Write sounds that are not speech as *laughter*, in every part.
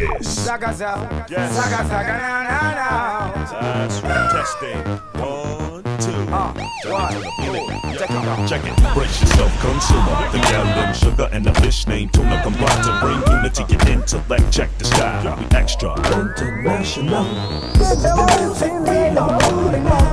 this. Saga, saga, Yes. saga, saga, na, na, na. That's right. Testing. One, two. Uh, one, two, check it out. Check it. Brace yourself, consumer. The gallon sugar and the fish named tuna combine to bring unity and intellect. Check the style. We extra. International. The music we are pulling out,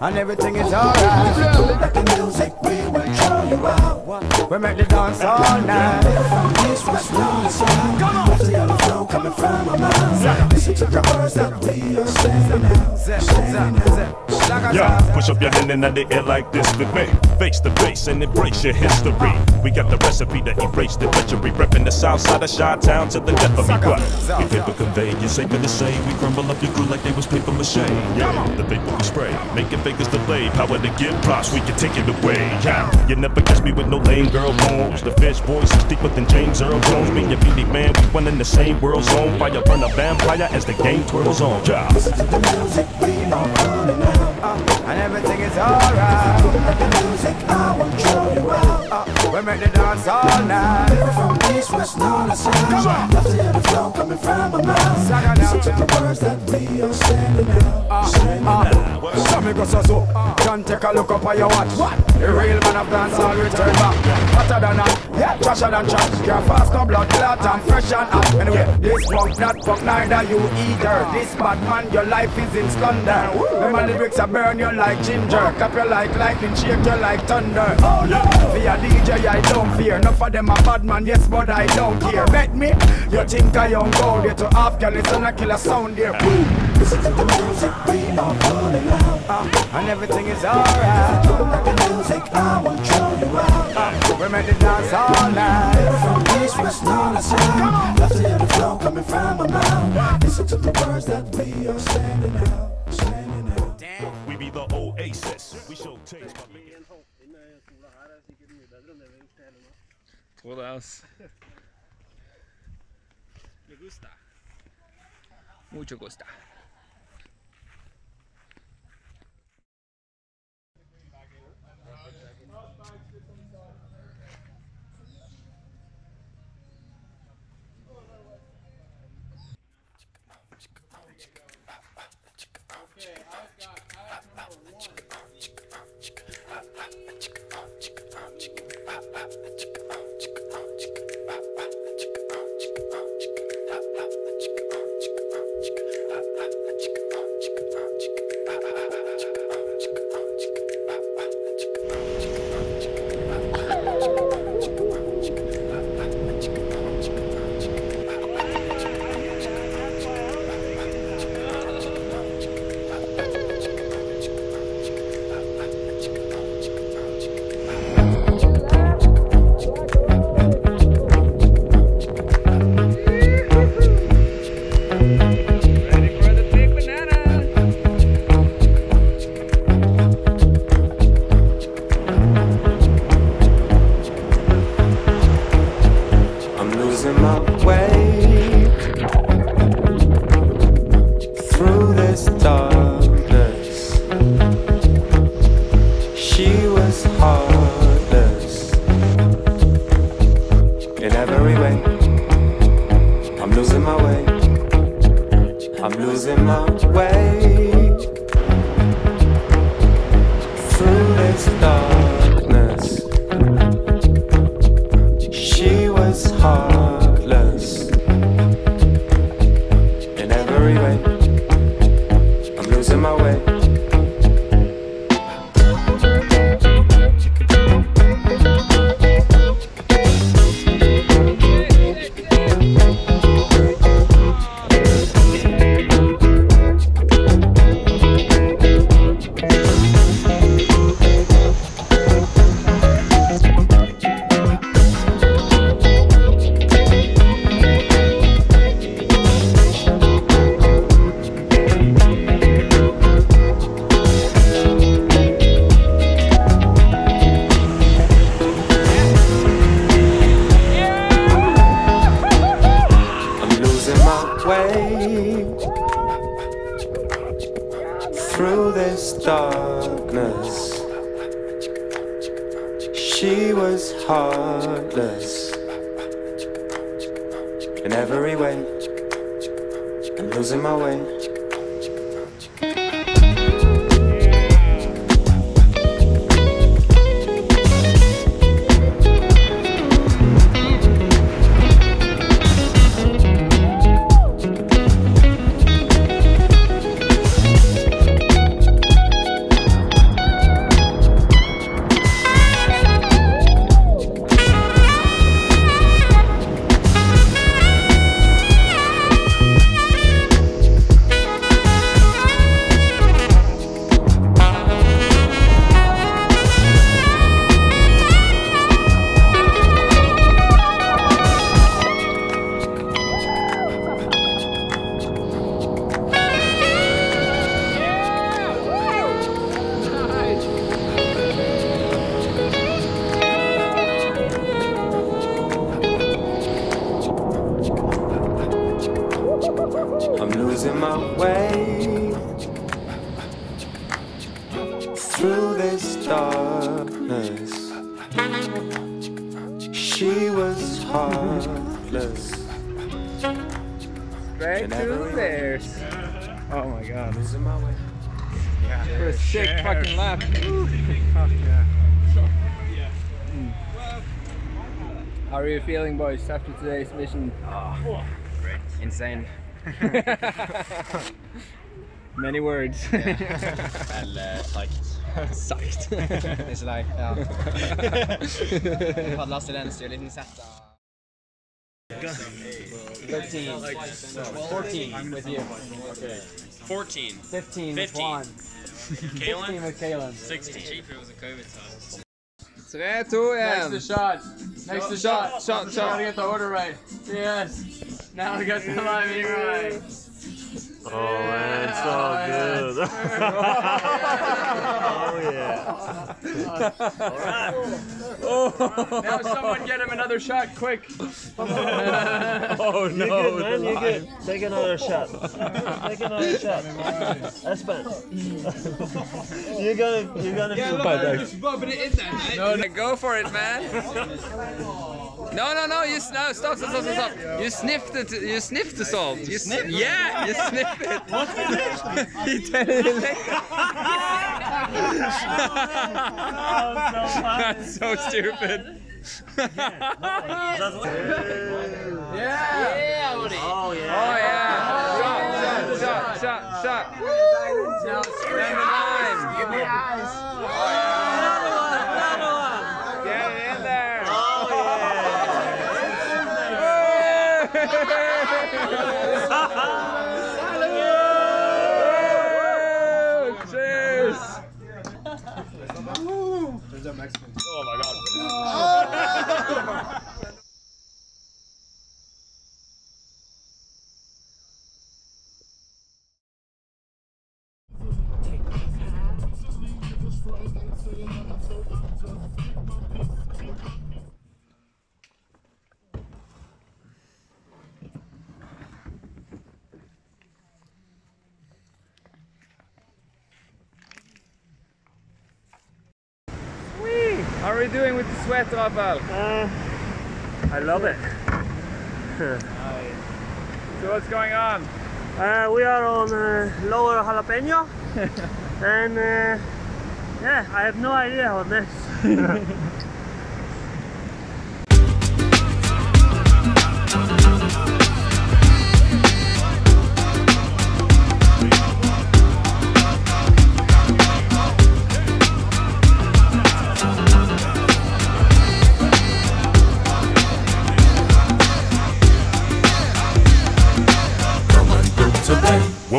and everything is alright. Like the music, we will show you out. We make the dance all night. From east, west, north, south. Left the other flow coming from our mouth. Listen to the words that we are saying out. Zip, zip, zip. Saga, Yeah, push up your hand and in the air like this with me. Face to face and embrace your history. We got the recipe to erase the treachery. Repping the south side of Chi Town to the death of me. What? If paper convey, you're safer to say. We crumble up your crew like they was paper mache. Yeah, the paper we spray. Making fakers delay. Power to give props, we can take it away. Yeah, you never catch me with no lame girl bones. The fish voice is deeper than James Earl Jones. Me and Beenie Man, we one in the same world zone. Fire burn a vampire as the game twirls on. Yeah. The music, we are pulling out. And everything is alright. The music, I will show you out. Make the dance all night. East, west, north, and south. Left the flow coming from our mouth. Listen to the words that we are sending out. Ah, sending out. Uh, ah. so go so so. Ah. John, take a look up on your watch. What? The real man of dance all return back. Hotter than that, yeah, trasher than trash. Can't fast no blood clot and fresh and hot. Anyway, this punk, that punk, neither you either. This bad man, your life is in splendor. Remember the bricks are burn you like ginger. Cap you like lightning, shake you like thunder. Oh yeah, for your DJ I don't fear. Enough of them a bad man, yes, but I don't care. Bet me, you think I young go there to Afghanistan, I kill a sound there. Listen to the music, we are pulling out. Uh, and everything is alright. Like the music, I will show you out. We make the dance all night. From east, west, north, and south. Left to the flow coming from our mouth. Listen to the words that we are sending out. Sending out. We be the oasis. We show taste. By making- Todas. Me gusta. Mucho gusta. 치카 치카 through this darkness. She was heartless in every way. I'm losing my way. Through this darkness. She was heartless. Straight Can to never the win. Oh my god. Losing my way. For a sick fucking lap. How are you feeling, boys, after today's mission? Insane. *laughs* *laughs* Many words. Vel eh, psyched. Sagt. Ikke deg? Ja. Padla til den styrliten sett av 13. 14 with you. Okay. 14. 15 with 15. Juan. 15 Kaelin? with Kaelin. 16. Tre, to, Next to shot. Next to shot. Shot, shot. Gotta shot. get the order right. Yes. Now we got the timing right. Oh man, it's so good. *laughs* oh yeah. Now someone get him another shot, quick. *laughs* Oh no. You good, man. You good. Take another shot. Take another *laughs* shot. Espen. you're gonna you're gonna feel better. rubbing it in there, man. No, no, go for it, man. No, no, no, you s- no, stop, stop, stop, stop, stop. You sniffed it, you sniffed the salt. You sniffed Yeah, you sniffed it. *laughs* He *laughs* did it. *laughs* That's so stupid. Yeah. Oh yeah. Oh yeah. Shot, shot, shot, shot. Now Number nine. Get it in there. Woo! Cheers. How are you with the sweat, Rafael? Uh, I love it. *laughs* So what's going on? Uh, we are on uh, Lower Jalapeno, *laughs* and uh, yeah, I have no idea what *laughs* next.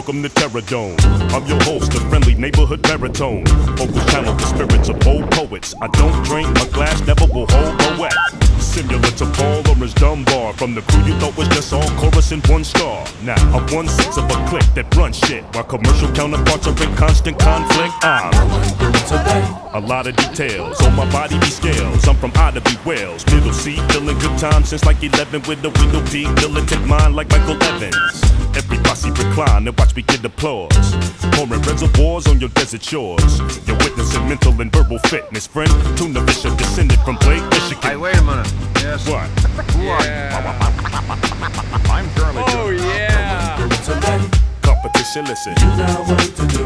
Welcome to Terror Dome. I'm your host, the friendly neighborhood baritone. Vocals channel the spirits of old poets. I don't drink, my glass never will hold a wet. Similar to Paul or Dunbar. From the crew you thought was just all chorus and one star. Now I'm one sixth of a clique that runs shit. While commercial counterparts are in constant conflict. I'm a lot of details on my body be scales. I'm from Ottaby, Wales. Middle seat, feeling good times since like 11 with a window peak. Militant mind like Michael Evans. Every posse recline and watch me get applause. Pouring reservoirs on your desert shores. You're witnessing mental and verbal fitness, friend. Tuna Fisher descended from Blake, Michigan. Hey, wait a minute. Yes. What? Who are you? Yeah. I'm Charlie Oh yeah. Competition, listen. You got work to do.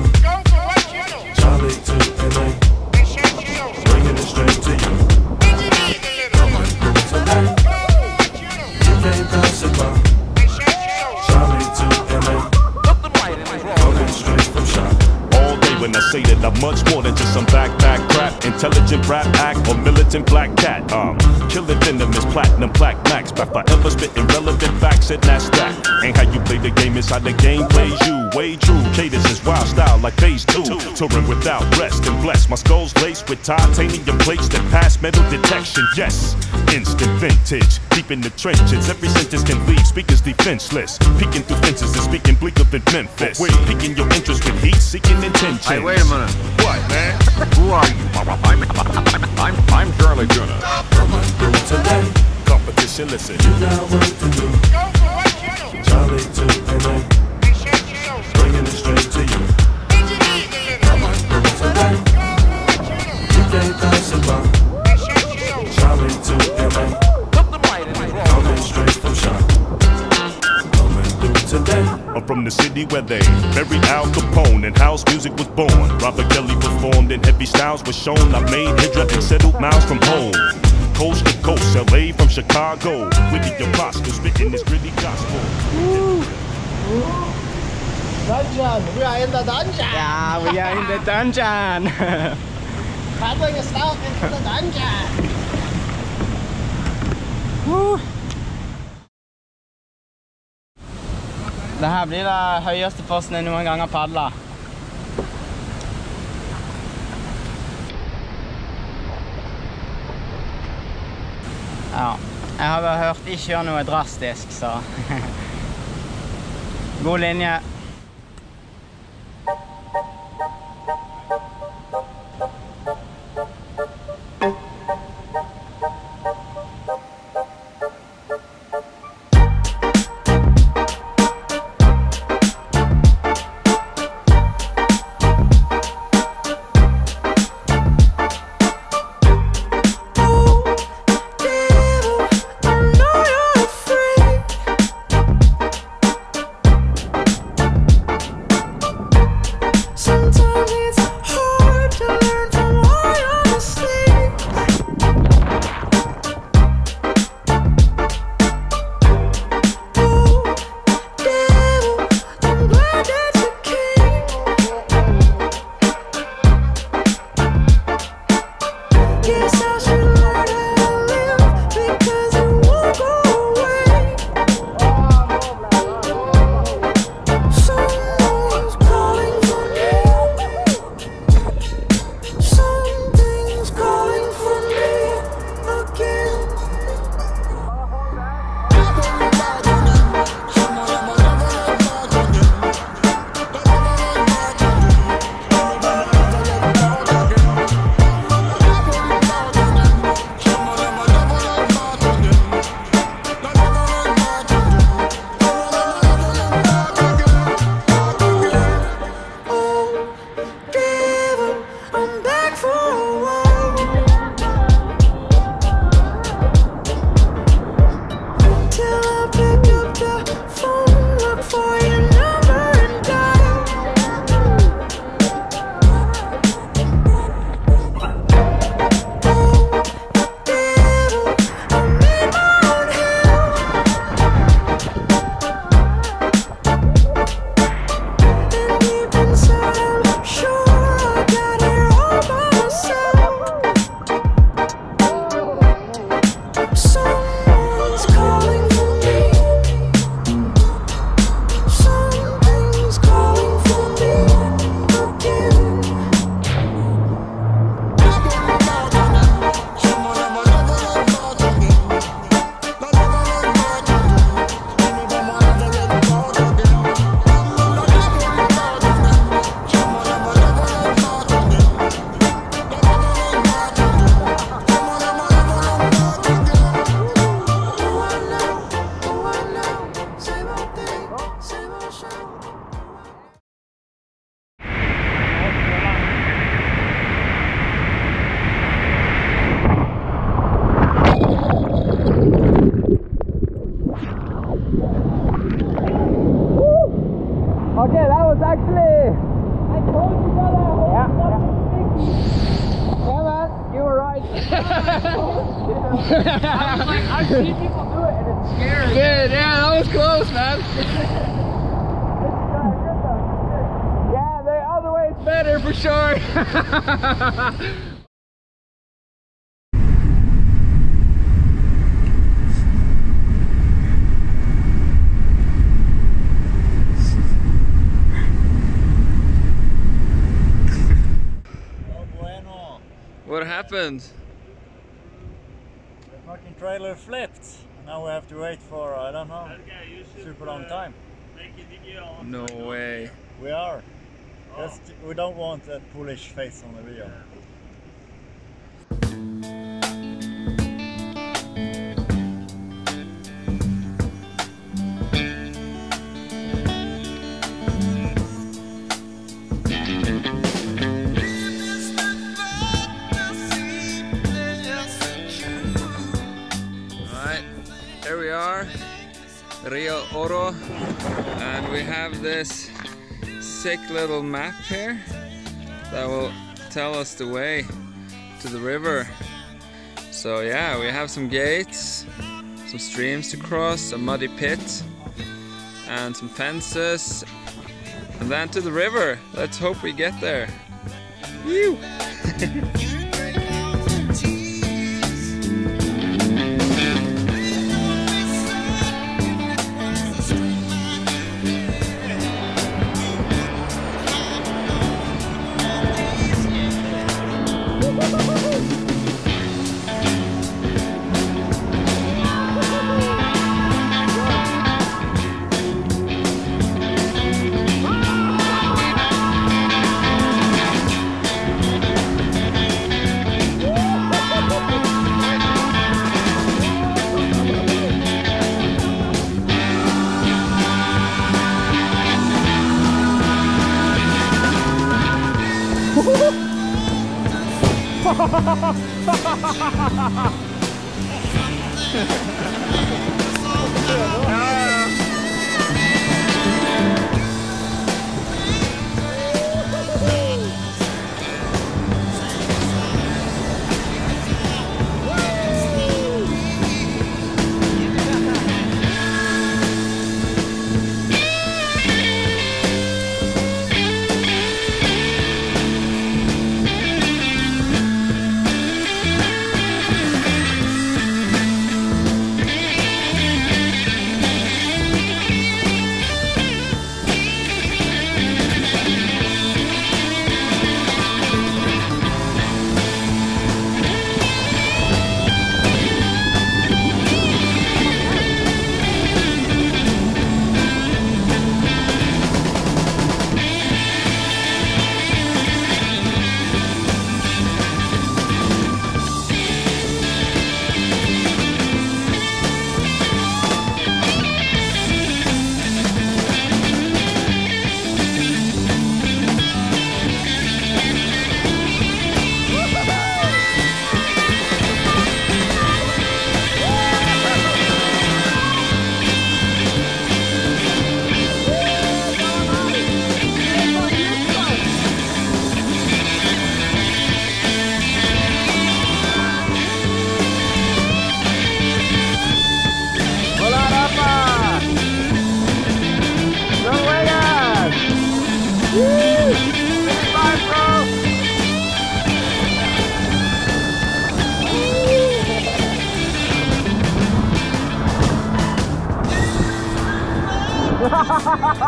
Charlie to LA. Much more than just some crap, intelligent rap act or militant black cat. Um, killing venomous platinum plaque max, but forever spitting relevant facts that's that. Ain't how you play the game, it's how the game plays you. Way true, cadence is wild style like phase two. Touring without rest and blessed. My skull's laced with titanium plates that pass metal detection. Yes, instant vintage, deep in the trenches. Every sentence can leave speakers defenseless. Peeking through fences and speaking bleaker than Memphis. Piquing your interest with heat seeking intentions. Hey, wait a minute. What, man? Who are you? I'm, I'm, I'm Charlie Tuna. Coming through today. Competition, listen. You got work to do. Charlie to LA. Bringing it straight to you. Coming through today. You can't pass it by. Charlie to LA. Coming straight from shop. Coming through today. I'm from the city where they buried Al Capone and house music was born. Robert Kelly performed and heavy styles were shown. I made Hydra and settled miles from home. Coast to coast, LA from Chicago. With the imposter spitting this gritty gospel. Dungeon! We are in the dungeon! Yeah, we are in the dungeon. Paddling us out into the dungeon! Det her blir det høyeste fossen jeg noen gang har padla. Ja. Jeg har bare hørt ikke gjøre noe drastisk, så *laughs* God linje. Happened? The fucking trailer flipped. Now we have to wait for, I don't know, super long time. No way. We are. Oh. Just, we don't want that foolish face on the video. Are, Rio Oro, and we have this sick little map here that will tell us the way to the river. So yeah, we have some gates, some streams to cross, a muddy pit, and some fences, and then to the river. Let's hope we get there. Whew. *laughs*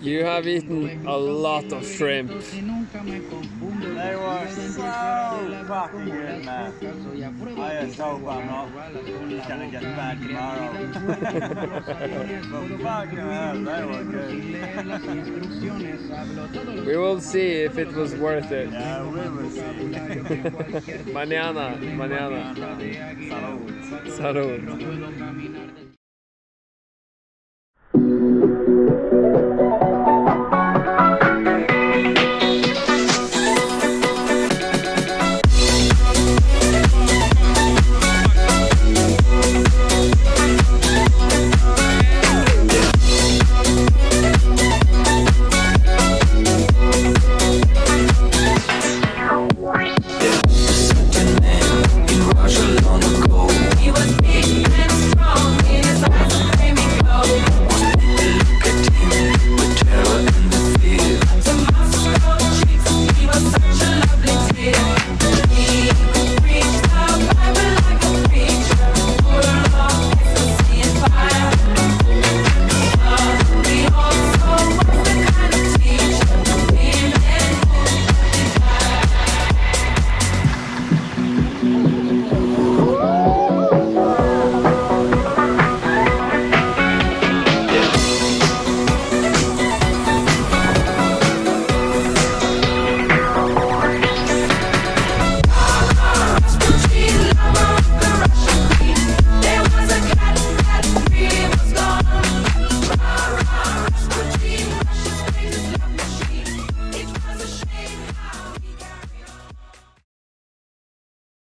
You have eaten a lot of shrimp. They were so fucking good, man. I just hope I'm not gonna get bad tomorrow. but fucking hell, they were good. We will see if it was worth it. yeah, we will see. mañana, mañana. Salud. Salud.